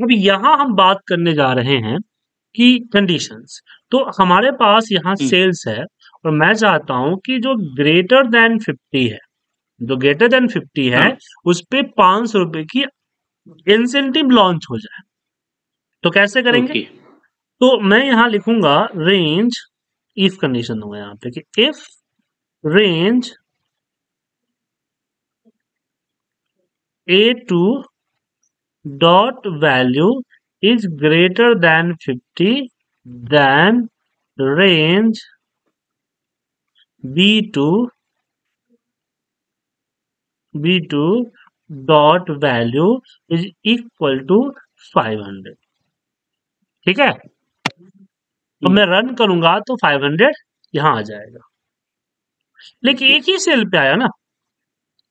अब यहाँ हम बात करने जा रहे हैं कि कंडीशंस तो हमारे पास यहाँ हम्म, सेल्स है और मैं चाहता हूँ कि जो ग्रेटर देन 50 है जो ग्रेटर देन 50 है हाँ। उस पर पाँच सौ रुपए की इंसेंटिव लॉन्च हो जाए। तो कैसे करेंगे? तो मैं यहाँ लिखूँगा रेंज इफ़ कंडीशन होगा यहाँ पे कि if range A two dot value is greater than 50 then range b2 b2 dot value is equal to 500 ठीक है? तो हम्म, मैं रन करूँगा तो 500 यहाँ आ जाएगा। लेकिन एक ही सेल पे आया ना?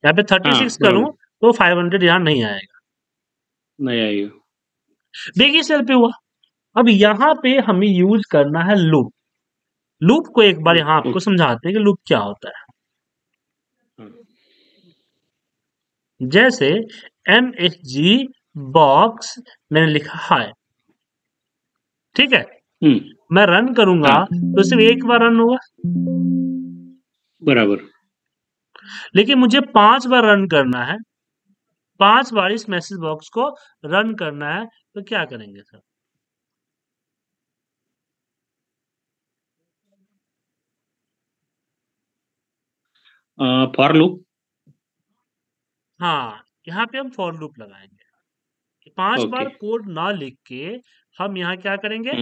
यहाँ पे हाँ 36 करूँ बराबर तो 500 यहाँ नहीं आएगा। नहीं आएगा देखिए सेल पे हुआ। अब यहाँ पे हमें यूज़ करना है लूप लूप को एक बार यहाँ आपको समझाते हैं कि लूप क्या होता है। हाँ। जैसे एम एच जी बॉक्स मैंने लिखा है। ठीक है? हम्म। मैं रन करूँगा तो सिर्फ़ एक बार रन होगा। बराबर। लेकिन मुझे पाँच बार रन करना है। पाँच बार इस मैसेज बॉक्स को रन करना है तो क्या करेंगे सर? फॉर लूप हाँ यहाँ पे हम फॉर लूप लगाएँगे। पाँच ओके बार कोड ना लिख के हम यहाँ क्या करेंगे?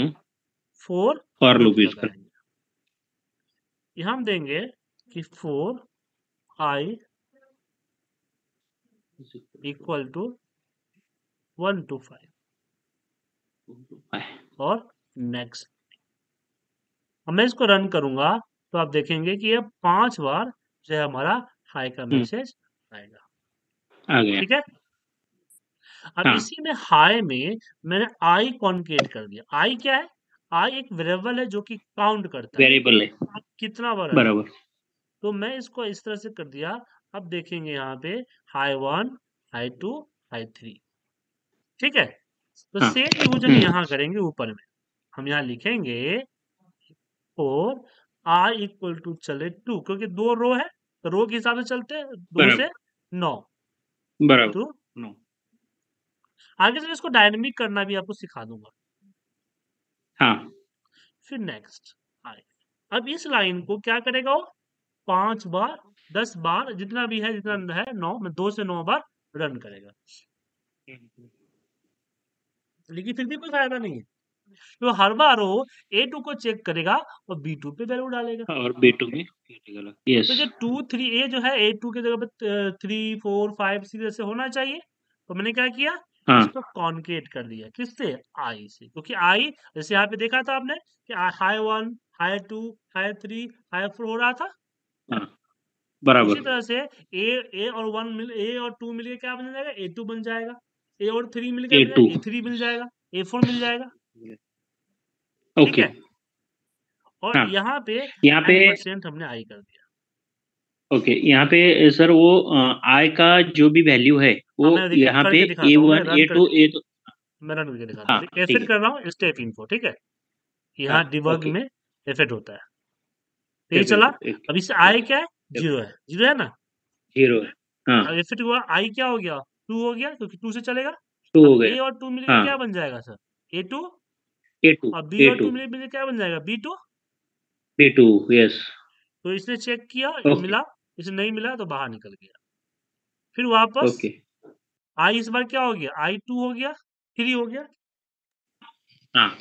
फोर फॉर लूप यूज़ कर। लगाएँगे। हम देंगे कि for I equal to one to five. और नेक्स्ट अब मैं इसको रन करूँगा तो आप देखेंगे कि ये पाँच बार जो है हमारा हाई का हम्म। मैसेज आएगा। ठीक है? अब हाँ। इसी में हाई में मैंने आई कॉन्केट कर दिया। आई क्या है? आई एक वेरिएबल है जो कि काउंट करता है। वेरिएबल है। कितना बार बराबर। तो मैं इसको इस तरह से कर दिया। अब देखेंगे यहाँ पे high one high two high three. ठीक है? तो हाँ। सेम यूजन हम्म। यहाँ करेंगे ऊपर में। हम यहाँ लिखेंगे और आई इक्वल टू चले टू क्योंकि दो रो है तो रो के हिसाब से चलते हैं दो से नौ। बराबर। Two no. आगे से इसको डायनेमिक करना भी आपको सिखा दूँगा। हाँ। फिर नेक्स्ट आई अब इस लाइन को क्या करेगा वो? पाँच बार दस बार जितना भी है जितना है नौ में दो से नौ बार रन करेगा। लेकिन फिर भी कोई फ़ायदा नहीं है। तो हर बार वो ए टू को चेक करेगा और बी टू पे वैल्यू डालेगा। और बी टू में यस तो जो टू थ्री ए जो है ए टू के जगह पे थ्री फोर फाइव सिक्स ऐसे होना चाहिए। तो मैंने क्या किया? हाँ। इसको कॉन्केट कर दिया। किससे? आई से। क्योंकि आई जैसे यहाँ पे देखा था आपने कि high one high two high three high four हो रहा था। हाँ। बराबर। तरह से ए ए और वन मिल ए और टू मिलके क्या बन जाएगा? ए टू बन जाएगा। ए और थ्री मिलके ए थ्री मिल जाएगा। ए फोर मिल जाएगा। ओके है? और हाँ। यहाँ पे यहाँ पे परसेंट हमने आई कर दिया। ओके okay, यहाँ पे सर वो आय का जो भी वैल्यू है हाँ वो यहाँ पे A one A two A two मैं रन करके दिखाता हाँ। हूँ ठीक है? कर रहा हूँ स्टेप इनको ठीक है? यहाँ हाँ डिबग में एफिट होता है। ये चला। अब इससे आय क्या है? ज़ीरो है। ज़ीरो है ना? ज़ीरो है। हाँ। अब हुआ आई क्या हो गया? टू हो गया क्योंकि टू से चलेगा। टू हो अब ए और टू मिलकर हाँ। क्या बन जाएगा sir A two A two और बी और टू मिलकर क्या बन जाएगा? B two B two yes तो इसने चेक किया मिला इसे नहीं मिला तो बाहर निकल गया। फिर वापस आई इस बार क्या हो गया? आई टू हो गया थ्री हो गया। हाँ।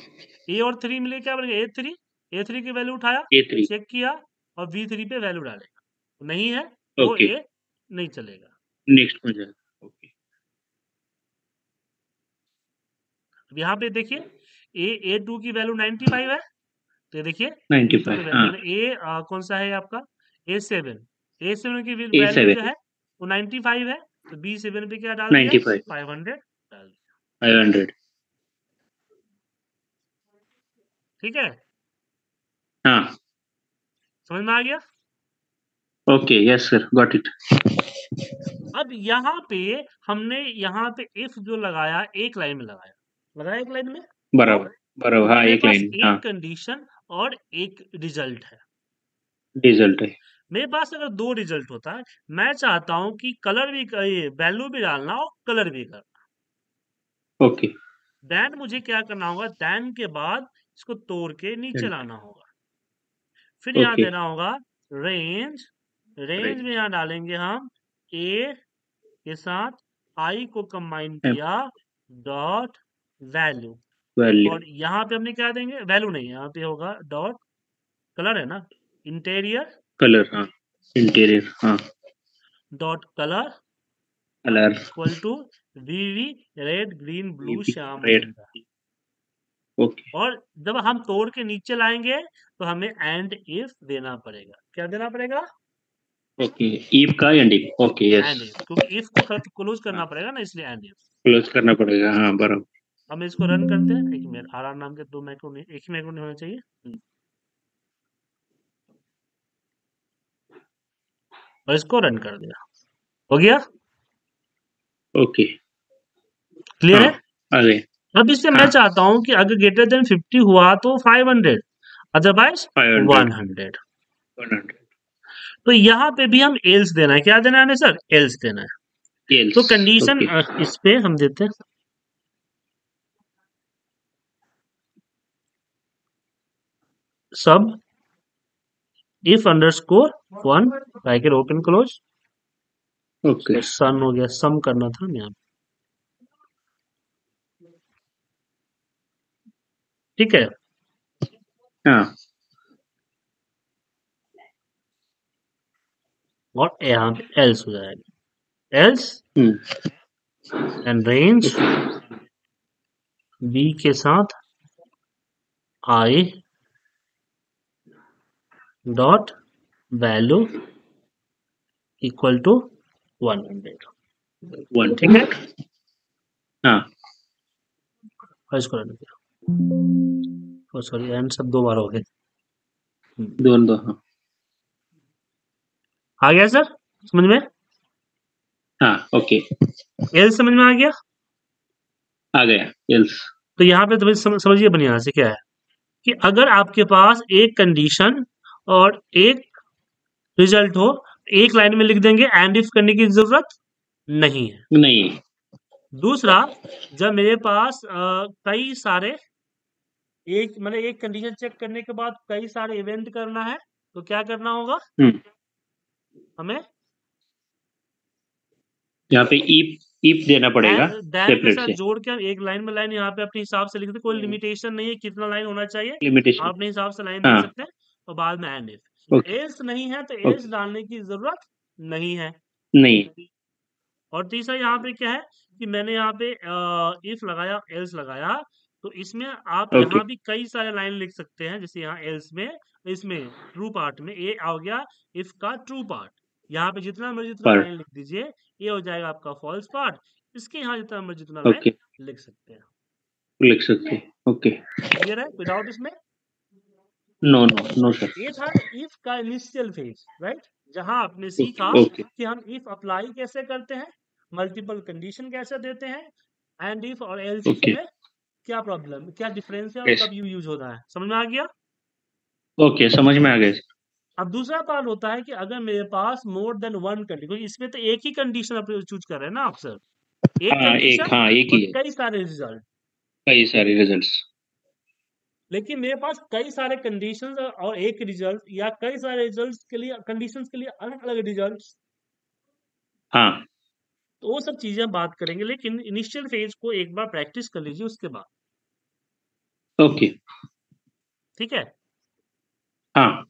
ए और थ्री मिले क्या बनेगा ए थ्री ए थ्री की वैल्यू उठाया चेक किया और बी थ्री पे वैल्यू डालेगा नहीं है तो ओके। ए नहीं चलेगा। नेक्स्ट जाएगा ओके। अब यहाँ पे देखिए ए ए टू की वैल्यू 95 है तो ये देखिए नाइन्टी फाइव हाँ। ए कौन सा है आपका? ए सेवन ए सेवन की वैल्यू जो है वो 95 है तो बी सेवन पे क्या डाल नाइन्टी दिया फाइव 500 डाल दिया। फाइव हंड्रेड ठीक है? हाँ। समझ में आ गया? Okay yes sir got it अब यहाँ पे हमने यहाँ पे इफ़ जो लगाया एक लाइन में लगाया। लगाया एक लाइन में? बराबर बराबर हाँ एक लाइन एक हाँ। कंडीशन और एक रिज़ल्ट है। रिज़ल्ट है। मेरे पास अगर दो रिज़ल्ट होता है मैं चाहता हूँ कि कलर भी ये वैल्यू भी डालना और कलर भी करना। ओके देन मुझे क्या करना होगा? देन के बाद इसको तोड़ के नीचे लाना होगा। फिर यहाँ Okay. देना होगा रेंज रेंज में यहाँ डालेंगे हम ए के साथ आई को कंबाइन किया डॉट वैल्यू और यहाँ पे हमने क्या देंगे? वैल्यू नहीं यहाँ पे होगा डॉट कलर है ना? इंटीरियर कलर हाँ. इंटीरियर हाँ. Dot colour colour equal to VV red green blue श्याम magenta। ओके और जब हम तोड़ के नीचे लाएँगे तो हमें एंड इफ़ देना पड़ेगा। क्या देना पड़ेगा? ओके ईव का एंड इफ़ ओके यस क्योंकि इफ़ को क्लोज करना पड़ेगा ना इसलिए एंड इफ़ क्लोज करना पड़ेगा हाँ बराबर। हम इसको रन करते हैं एक मिनट आर नाम के दो एक ही होना चाहिए? हम्म। और इसको रन कर दिया। हो गया? ओके। क्लियर है हाँ? अब इससे मैं। चाहता हूँ कि अगर ग्रेटर देन 50 हुआ तो 500 otherwise five hundred 100 one hundred तो यहाँ पे भी हम एल्स देना है। क्या देना है हमें सर? एल्स देना है। तो कंडीशन okay. इस पे हम देते हैं। सब if underscore one bracket open close okay सन हो गया। सम करना था यहाँ। पे। ठीक है? हाँ। और यहाँ पे एल्स हो जाएगा। एल्स एंड रेंज बी के साथ I dot value equal to one hundred one ठीक है? हाँ। किया सॉरी एंड सब दो बार हो गए। दोनों दो हाँ। आ गया सर समझ में? हाँ ओके एल समझ में आ गया? आ गया एल्स तो यहाँ पे तुम्हें सम, समझिए बढ़िया से क्या है कि अगर आपके पास एक कंडीशन और एक रिज़ल्ट हो एक लाइन में लिख देंगे एंड इफ़ करने की ज़रूरत नहीं है। नहीं। दूसरा जब मेरे पास कई सारे एक मतलब एक कंडीशन चेक करने के बाद कई सारे इवेंट करना है तो क्या करना होगा? हम्म। हमें? यहाँ पे ईप ईप देना पड़ेगा के साथ जोड़ के हम एक लाइन में लाइन यहाँ पे अपने हिसाब से लिख दे कोई हम्म। लिमिटेशन नहीं है कितना लाइन होना चाहिए। आप लिमिटेशन अपने हिसाब से लाइन दे हाँ। सकते हैं और बाद में एंड इफ़ एल्स नहीं है तो एस डालने की ज़रूरत नहीं है। नहीं। और तीसरा यहाँ पे क्या है कि मैंने यहाँ पे इफ़ लगाया एल्स लगाया। तो इसमें आप ओके यहाँ भी कई सारे लाइन लिख सकते हैं। जैसे यहाँ एल्स में इसमें ट्रू पार्ट में ए आ गया। इफ़ का ट्रू पार्ट यहाँ पे जितना मर्ज़ी उतना लाइन लिख दीजिए ये हो जाएगा आपका फॉल्स पार्ट इसके यहाँ जितना मर्ज़ी उतना लाइन लिख सकते हैं। लिख सकते हैं ओके। क्लियर है? विदाउट इसमें? नो नो नो सर ये था इफ़ का इनिशियल फ़ेज़ राइट जहाँ आपने सीखा ओके कि हम इफ़ अप्लाई कैसे करते हैं मल्टीपल कंडीशन कैसे देते हैं एंड इफ़ और एल्स ओके। में क्या प्रॉब्लम क्या डिफरेंस है और कब यू यूज़ होता है? समझ में आ गया? ओके समझ में आ गए अब दूसरा पार्ट होता है कि अगर मेरे पास मोर देन वन कंडीशन इसमें तो एक ही कंडीशन आप चूज़ कर रहे हैं ना आप सर एक हाँ एक हाँ एक ही कई सारे रिज़ल्ट कई सारे रिजल्ट्स लेकिन मेरे पास कई सारे कंडीशंस और एक रिज़ल्ट या कई सारे रिजल्ट्स के लिए कंडीशंस के लिए अलग अलग रिज़ल्ट हाँ। तो वो सब चीज़ें बात करेंगे लेकिन इनिशियल फ़ेज़ को एक बार प्रैक्टिस कर लीजिए उसके बाद। ओके। ठीक है? हाँ।